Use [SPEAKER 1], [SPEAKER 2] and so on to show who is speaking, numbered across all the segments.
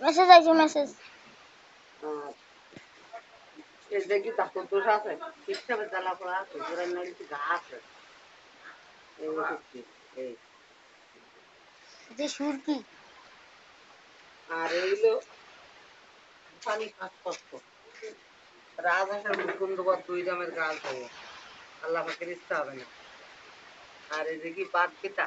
[SPEAKER 1] Message
[SPEAKER 2] এই দেখি এই
[SPEAKER 1] যে সুর কি?
[SPEAKER 2] আর পানি মুকুন্দবার দুই দামের গাছ হবে আল্লাহ পাকের ইচ্ছা হবে না আর দেখি পাট পিতা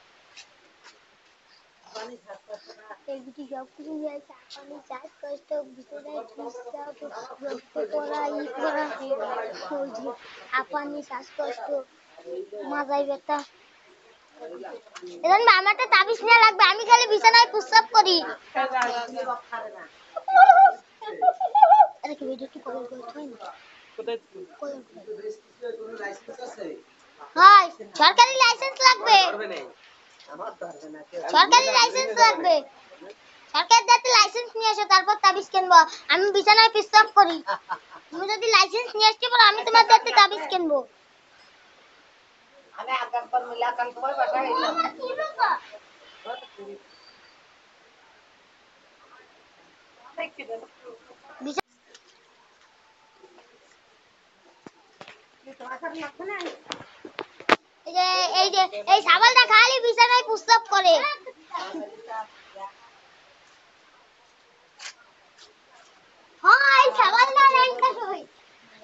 [SPEAKER 1] চাষ কষ্ট বিছানায় পিস্তপ রক্ত করা ই করা ওই যে আপানি শ্বাসকষ্ট মাথায় ব্যথা। এখন আমারটা তাবিজ নেওয়া লাগবে আমি খালি বিছানায় প্রস্রাব করি। আরে কি ভিডিও কি কল করতে হয় না? হয় সরকারি লাইসেন্স লাগবে। সরকারি লাইসেন্স লাগবে। সরকার যাতে লাইসেন্স নিয়ে আসো তারপর তাবিজ কিনবো। আমি বিছানায় প্রস্রাব করি। তুমি যদি লাইসেন্স নিয়ে আসতে পারো আমি তোমার যাতে তাবিজ কিনবো।
[SPEAKER 2] আমি আগামবার মিলা কাল তোমার বাসায় এলাম
[SPEAKER 1] বিছা- এই যে এই যে এই সাবালটা খালি বিছানায় প্রস্রাব করে। হ্যাঁ এই ল্যাংটা সই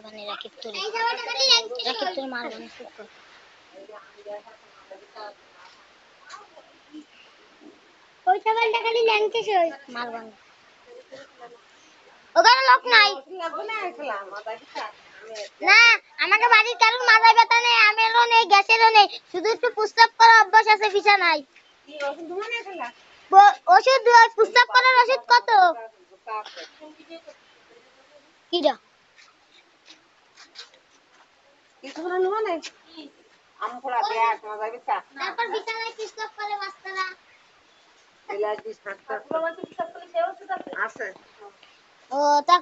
[SPEAKER 1] মানে রাকিব তোরে এই সাবালটা খালি ল্যাংটা রাকিব তোরে মারবো না ওই সাবালটা খালি ল্যাংটা সই মারবো না ওখানে লোক নাই। না আমাকে বাড়ির কারোর মাথায় ব্যথা নেই, আমেরও নেই, গ্যাসেরও নেই, শুধু একটু প্রস্তাব করার অভ্যাস আছে বিছানায়। ব- ওষুধ প্রস্তাব করার ওষুধ কত? কিরা তারপর ও, তা